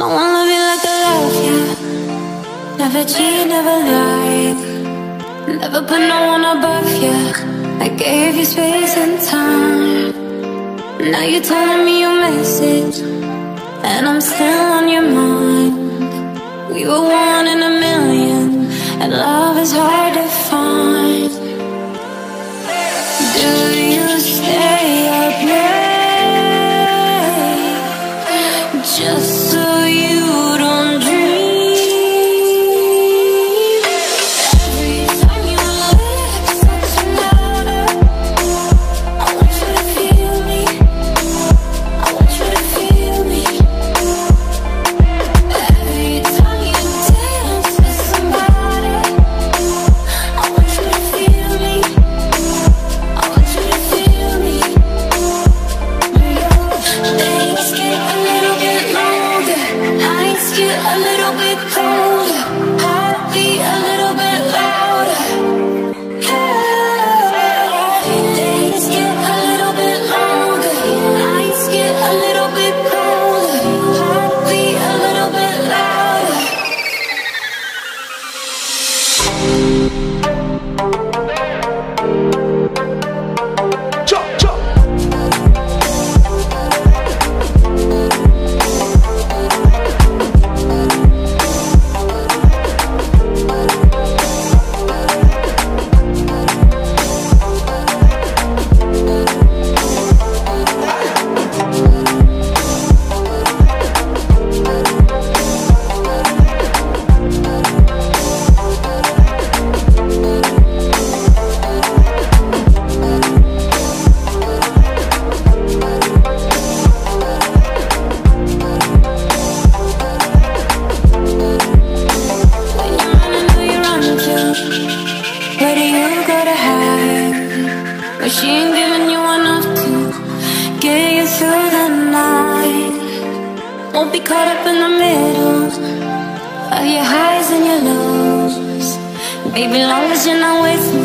No one love you like I love you. Never cheat, never lie. Never put no one above you. I gave you space and time. Now you're telling me you miss it. And I'm still on your mind. We were one in a million. And love is hard to find. Do Where do you go to hide? When she ain't giving you enough to get you through the night. Won't be caught up in the middle of your highs and your lows. Baby, long as you're not with me,